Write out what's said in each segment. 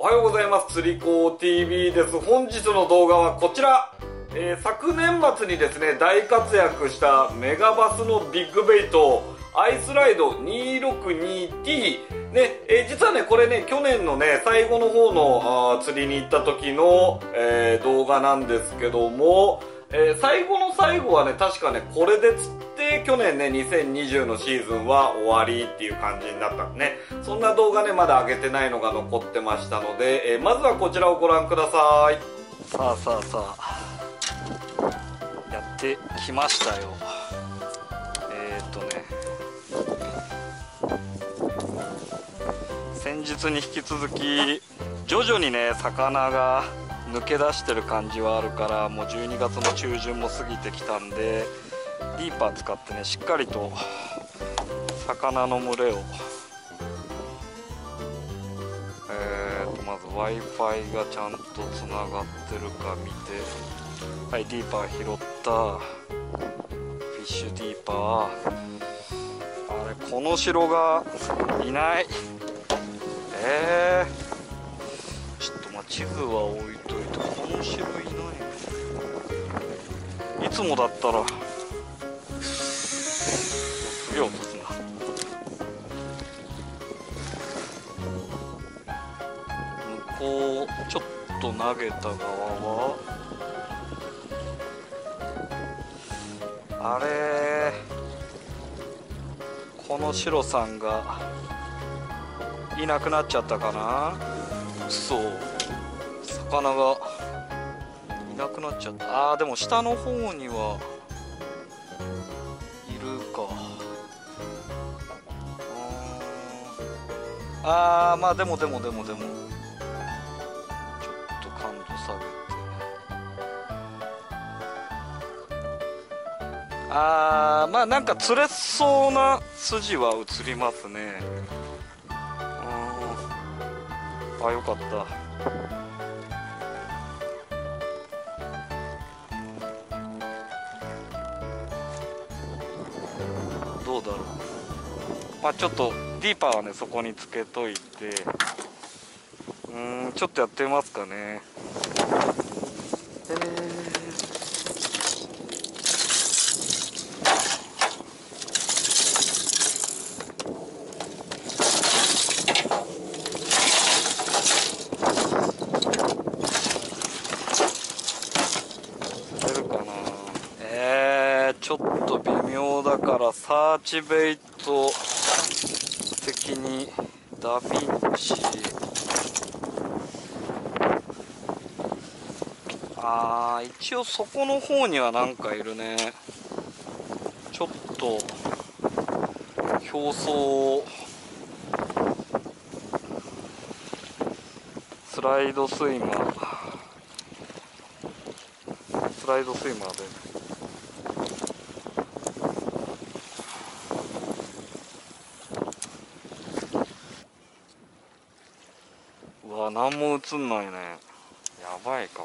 おはようございます。釣り子 TV です。本日の動画はこちら。えー昨年末にですね、大活躍したメガバスのビッグベイト、アイスライド 262T。ね、えー実はね、これね、去年のね、最後の方の釣りに行った時の、えー動画なんですけども、えー最後の最後はね、確かね、これで釣って、去年ね、2020のシーズンは終わりっていう感じになったんでね。そんな動画ね、まだ上げてないのが残ってましたので、えーまずはこちらをご覧ください。さあさあさあやってきましたよえー、っとね先日に引き続き徐々にね魚が抜け出してる感じはあるからもう12月の中旬も過ぎてきたんでディーパー使ってねしっかりと魚の群れをえー、とまず w i f i がちゃんとつながってるか見てはいディーパー拾った。フィッシュディーパー。あれこの城がいない。えー、ちょっとまあ地図は置いといてこの城いな。いいつもだったら。すげえ落とすな向こうちょっと投げた側は。あれ。このシロさんがいなくなっちゃったかな。そう。魚が。くなっちゃった。あーでも下の方にはいるか。あーあーまあでもでもでもでも。ちょっと感度下げてあーまあなんか釣れそうな筋は映りますね。うん。あよかった。まあちょっとディーパーはねそこにつけといて。うーんちょっとやってみますかね。えー、ちょっと微妙だからサーチベイト的にダヴィンチ。あー一応そこの方にはなんかいるね。ちょっと表層をスライドスイマー。スライドスイマーで。何も映んないね。やばいか。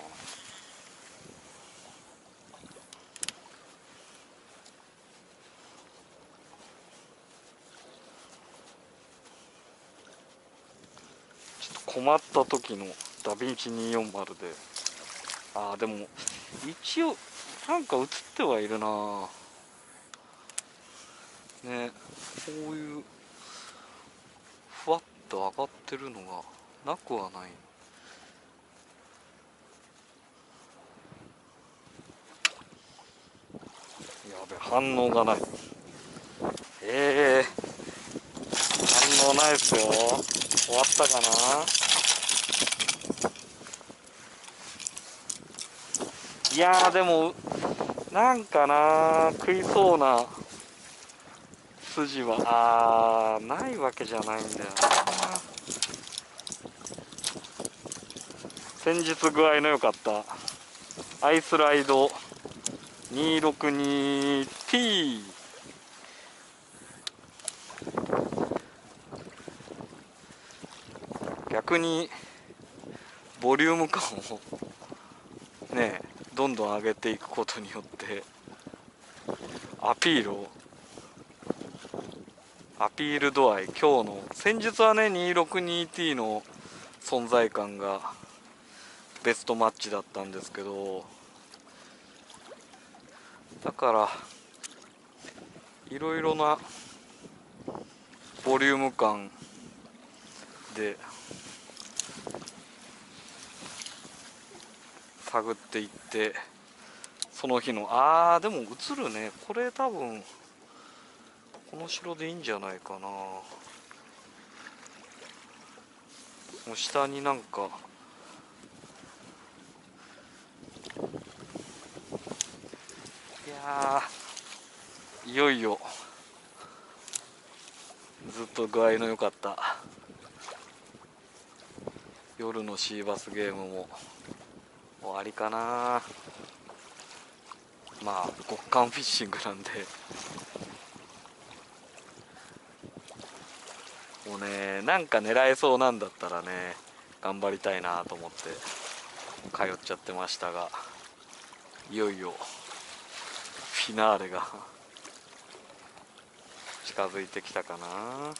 ちょっと困った時のダヴィンチ240で。ああでも一応なんか映ってはいるな。ねこういうふわっと上がってるのが。なくはない。やべ反応がない。ええ反応ないっすよ。終わったかな？いやーでもなんかな食いそうな筋は。あーないわけじゃないんだよな。先日具合の良かった。アイスライド。262T 逆にボリューム感をねどんどん上げていくことによってアピールをアピール度合い今日の先日はね 262T の存在感がベストマッチだったんですけどだからいろいろなボリューム感で探っていってその日のあーでも映るね。これ多分この城でいいんじゃないかな。もう下になんかやいよいよずっと具合の良かった夜のシーバスゲームも終わりかな。まあ極寒フィッシングなんで。もうねなんか狙えそうなんだったらね頑張りたいなと思って通っちゃってましたがいよいよフィナーレが。近づいてきたかな。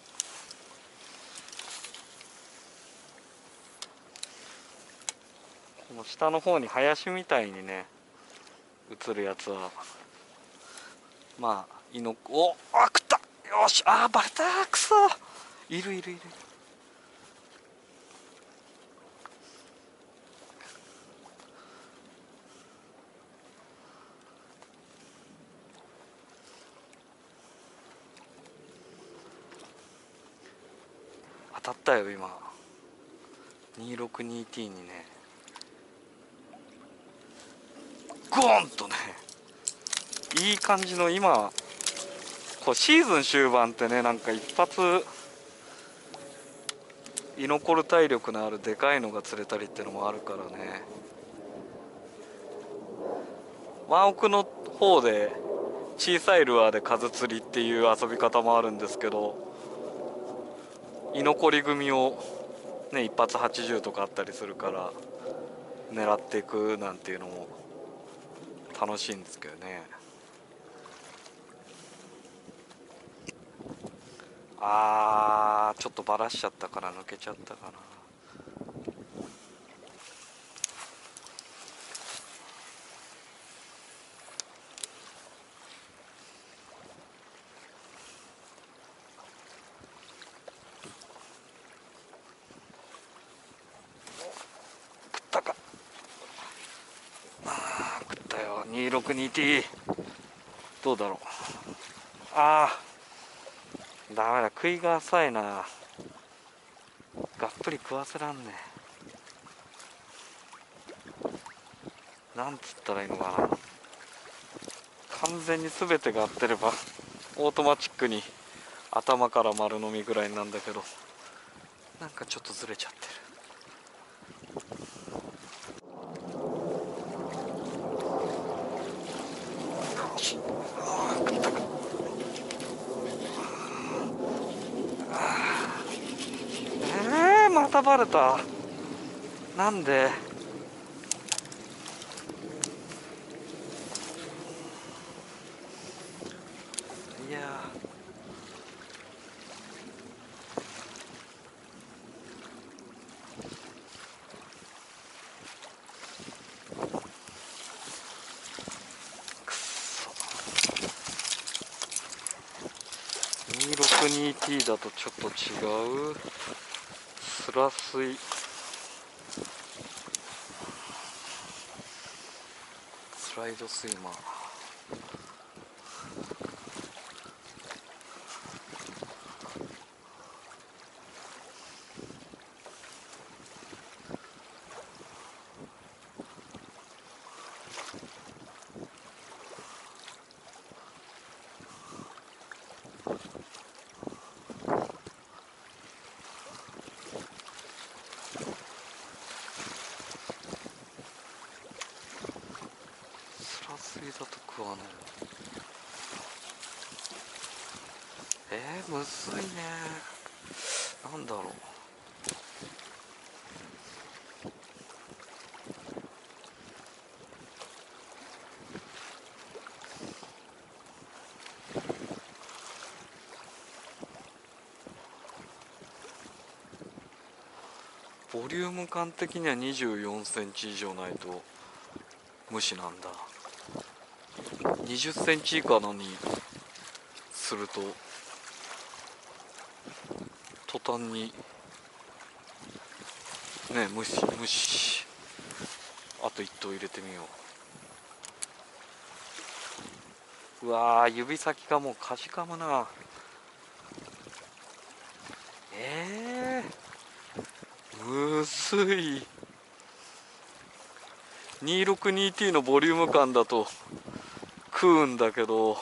この下の方に林みたいにね映るやつは。まあイノおあ食った。よし。あバレた。くそ。いるいるいる。当たったよ今。262T にね。ゴーンとね。いい感じの今こうシーズン終盤ってねなんか一発居残る体力のあるでかいのが釣れたりってのもあるからね。ワンオクの方で小さいルアーで数釣りっていう遊び方もあるんですけど居残り組をね一発80とかあったりするから狙っていくなんていうのも楽しいんですけどね。あーちょっとバラしちゃったから抜けちゃったかな。6-2T どうだろう？ああダメだ食いが浅いな。がっぷり食わせらんねなんつったらいいのかな。完全に全てが合ってればオートマチックに頭から丸飲みぐらいなんだけどなんかちょっとずれちゃってる。えー、また。なんで？いや。くっそ。262T だとちょっと違う。スラスイ。スライドスイマー。スラスイだと食わねええー、むずいね。なんだろう。ボリューム感的には2 4センチ以上ないと無視なんだ。2 0センチ以下のにすると途端にね無視無視。あと1頭入れてみよう。うわ指先がもうかじかむな。ええー、むずい。262T のボリューム感だと。食うんだけど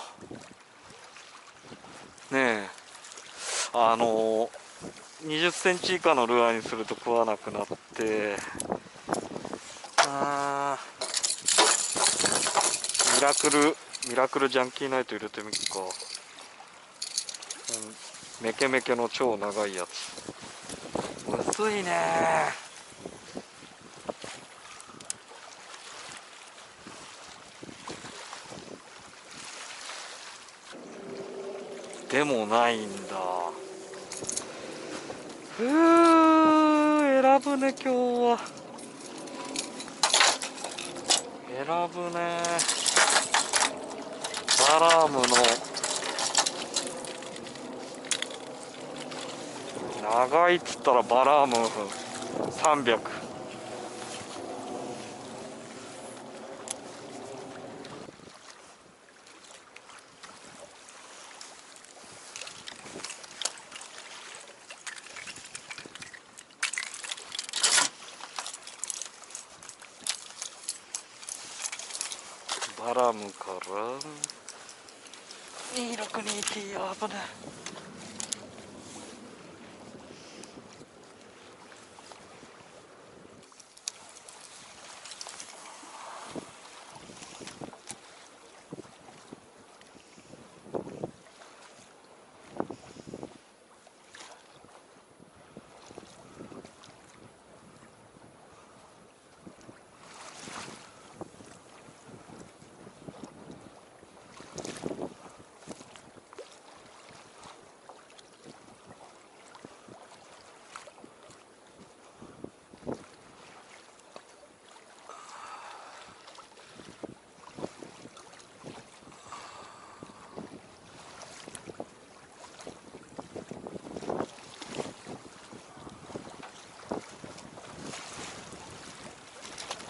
ねえあの2 0センチ以下のルアーにすると食わなくなってあミラクルミラクルジャンキーナイト入れてみっか、うん、メケメケの超長いやつ。薄いねでもないんだ。ふう選ぶね今日は。選ぶね。バラームの。長いっつったらバラーム。300バラムから262 t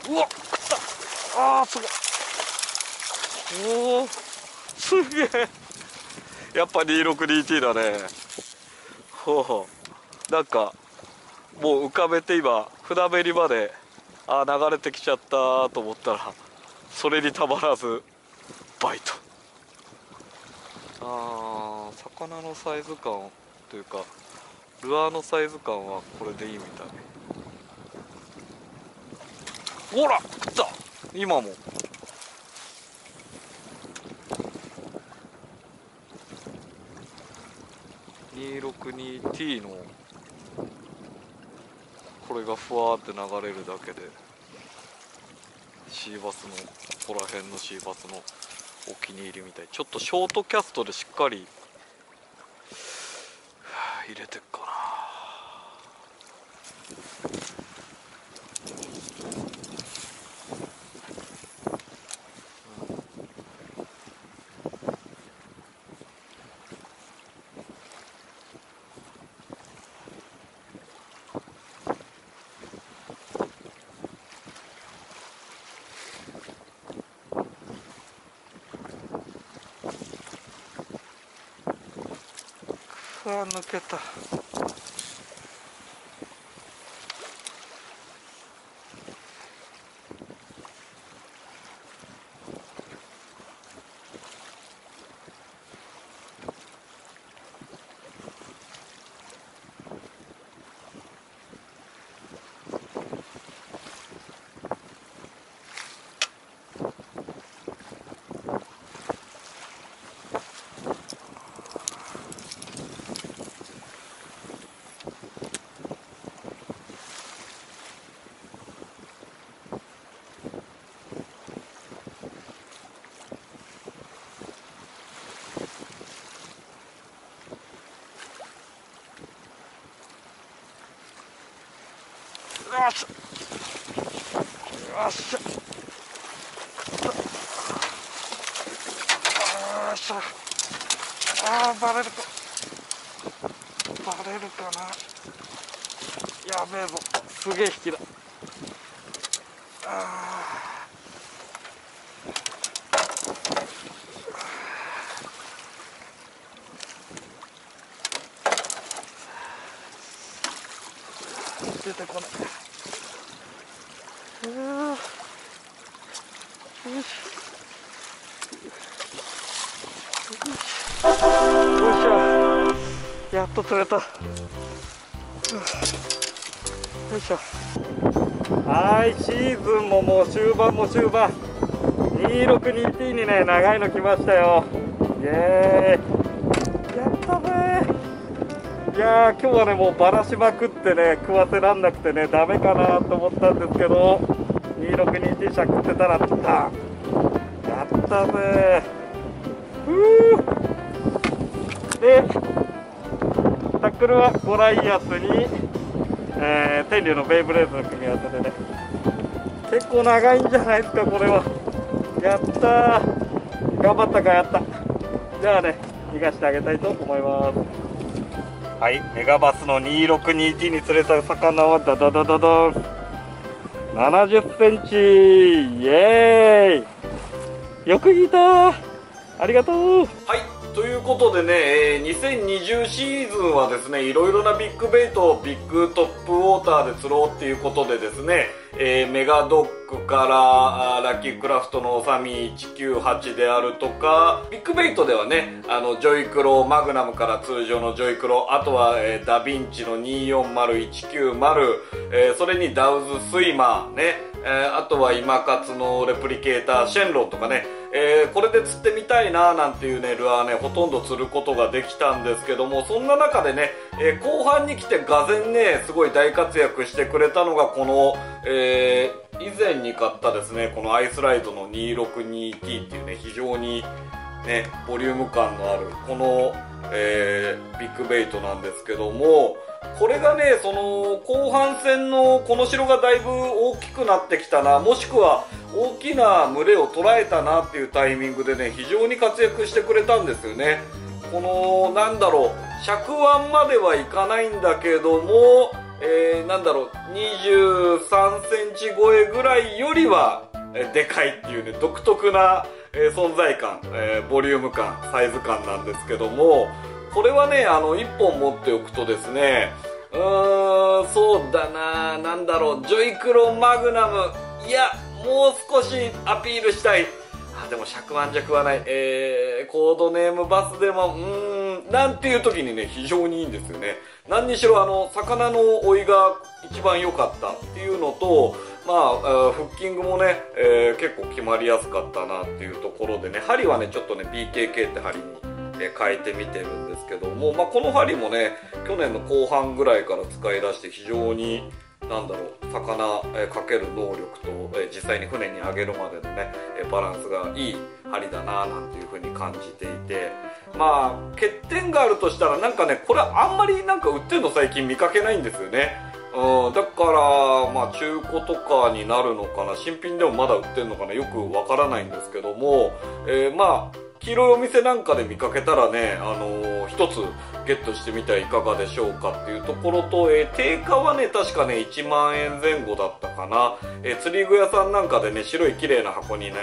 うわ食ったあーすごい。おおすげえ。やっぱ 26DT だね。ほうほう。なんかもう浮かべて今船べりまであー流れてきちゃったと思ったらそれにたまらずバイト。あー魚のサイズ感というかルアーのサイズ感はこれでいいみたい。ほら食った。今も。262T のこれがふわって流れるだけでシーバスのここら辺のシーバスのお気に入りみたい。ちょっとショートキャストでしっかり入れてっかな。うわ抜けたっしゃ。よっしゃ。よっしゃ。あーバレるか。バレるかな。やべえぞ。すげえ引きだ。あ出てこない。と釣れた。よいしょ。はいシーズンももう終盤も終盤。262T にね長いの来ましたよ。イエーイ。やったぜ。いやー今日はねもうバラしまくってね食わせらんなくてねダメかなと思ったんですけど 262T シャ食ってたらったやったぜ。ふー。でタックルはゴライアスに、えー、天竜のベイブレーズの組み合わせでね。結構長いんじゃないですかこれは。やったー。頑張ったかやった。じゃあね逃がしてあげたいと思います。はいメガバスの 262T に釣れた魚はダダダダダン。70センチ。イエーイ。よく引いたありがとう。はいということでね、えー2020シーズンはですねいろいろなビッグベイトをビッグトップウォーターで釣ろうっていうことでですね、えーメガドッグからラッキークラフトのサミ198であるとかビッグベイトではねあのジョイクロマグナムから通常のジョイクロあとは、えーダヴィンチの240190、えーそれにダウズスイマーね、えーあとは今勝のレプリケーターシェンロンとかね、えーこれで釣ってみたいななんていうねルアーねほとんど釣ることができたんですけどもそんな中でね、えー後半に来てがぜんねすごい大活躍してくれたのがこの、えー以前に買ったですねこのアイスライドの 262T っていうね非常にねボリューム感のあるこの、えービッグベイトなんですけどもこれがねその後半戦のこの城がだいぶ大きくなってきたな。もしくは大きな群れを捉えたなっていうタイミングでね非常に活躍してくれたんですよね。このなんだろう尺腕まではいかないんだけども、えーなんだろう23センチ超えぐらいよりはえでかいっていうね独特な、え存在感、えーボリューム感サイズ感なんですけどもこれはねあの1本持っておくとですねうーんそうだななんだろうジョイクロマグナム。いやもう少しアピールしたい。あでも尺腕じゃ食わない。えー、コードネームバスでもうーんなんていう時にね非常にいいんですよね。何にしろあの魚の追いが一番良かったっていうのとまあ、フッキングもね、えー結構決まりやすかったなっていうところでね針はねちょっとね BKK って針に、え変えてみてるんですけども、まあ、この針もね去年の後半ぐらいから使い出して非常になんだろう魚、えかける能力と、え実際に船にあげるまでのね、えバランスがいい針だななんていう風に感じていてまあ欠点があるとしたらなんかねこれあんまりなんか売ってるの最近見かけないんですよね。うん、だから、まあ、中古とかになるのかな新品でもまだ売ってるのかなよくわからないんですけども、えーまあ黄色いお店なんかで見かけたらね、あのー一つゲットしてみてはいかがでしょうかっていうところと、えー定価はね確かね1万円前後だったかな、えー釣り具屋さんなんかでね白い綺麗な箱にね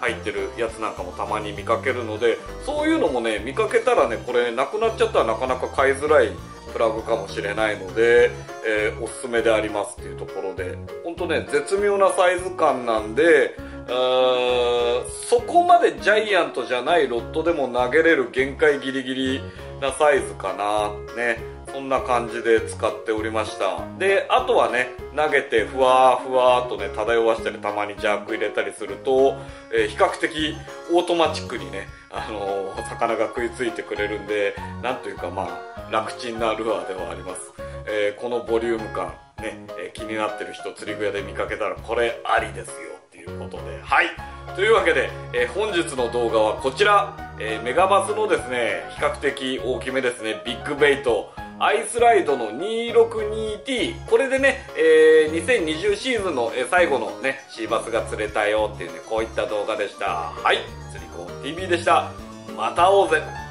入ってるやつなんかもたまに見かけるのでそういうのもね見かけたらねこれなくなっちゃったらなかなか買いづらいプラグかもしれないので、えーおすすめでありますっていうところで。本当ね絶妙なサイズ感なんでそこまでジャイアントじゃないロットでも投げれる限界ギリギリなサイズかな。ね。そんな感じで使っておりました。であとはね投げてふわーふわーっとね漂わしたりたまにジャーク入れたりすると、えー比較的オートマチックにね、あのー魚が食いついてくれるんでなんというかまあ楽ちんなルアーではあります、えーこのボリューム感ね、え気になってる人釣り具屋で見かけたらこれありですよ。いうことではい。というわけで、えー本日の動画はこちら、えーメガバスのですね比較的大きめですねビッグベイト。 I-SLIDE の 262T これでね、えー、2020シーズンの最後のねシーバスが釣れたよっていうねこういった動画でした。はい。釣り子 TV でした。また会おうぜ。